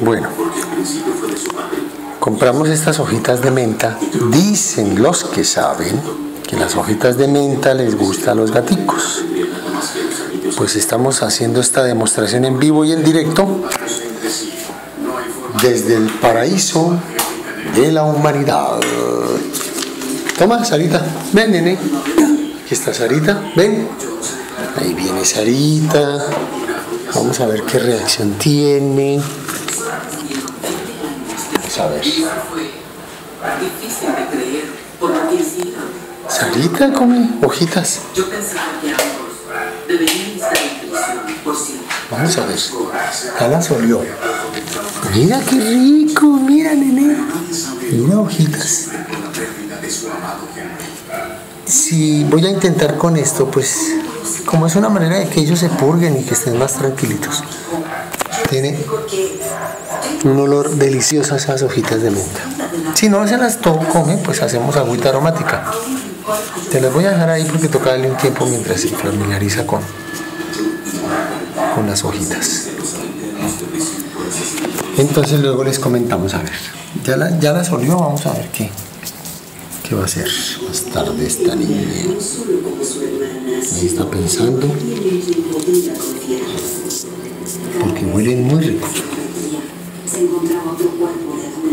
Bueno, compramos estas hojitas de menta. Dicen los que saben que las hojitas de menta les gustan a los gaticos. Pues estamos haciendo esta demostración en vivo y en directo desde el paraíso de la humanidad. Toma, Sarita. Ven, nene. Aquí está Sarita. Ven. Ahí viene Sarita. Vamos a ver qué reacción tiene. Vamos a ver. Sarita come hojitas. Vamos a ver. Ya las olió. Mira qué rico. Mira, nene. Mira hojitas. Si voy a intentar con esto, pues como es una manera de que ellos se purguen y que estén más tranquilitos. Tiene un olor delicioso a esas hojitas de menta. Si no se las todo come, pues hacemos agüita aromática. Te las voy a dejar ahí porque toca darle un tiempo mientras se familiariza con, con las hojitas. Entonces luego les comentamos, a ver, ya, la, ya las olió, vamos a ver qué, ¿Qué va a hacer más tarde esta niña? Ahí está pensando. Porque huelen muy rico. Se encontraba otro cuerpo de